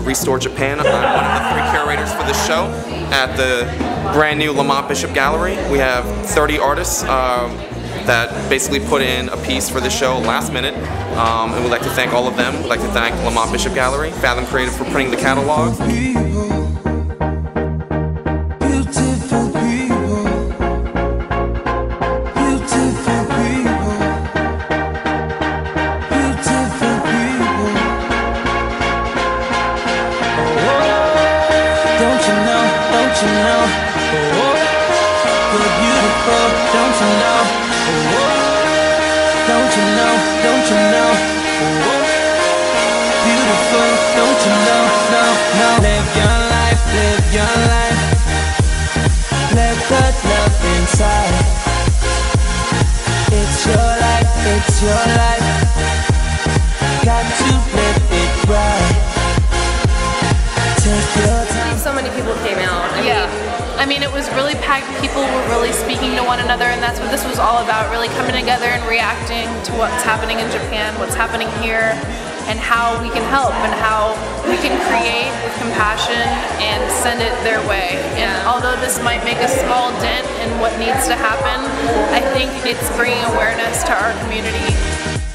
Restore Japan. I'm one of the three curators for this show at the brand new Lamont Bishop Gallery. We have 30 artists um, that basically put in a piece for the show last minute. Um, and we'd like to thank all of them. We'd like to thank Lamont Bishop Gallery, Fathom Creative for printing the catalog. Don't you know? Oh, oh, you're beautiful, don't you know? Oh, oh don't you know? Don't you know? Oh, oh, beautiful, don't you know? No, no. Live your life, live your life. Let the love inside. It's your life, it's your life. Many people came out. I Yeah. mean, I mean, it was really packed. People were really speaking to one another, and that's what this was all about really coming together and reacting to what's happening in Japan, what's happening here, and how we can help and how we can create with compassion and send it their way. And although this might make a small dent in what needs to happen, I think it's bringing awareness to our community.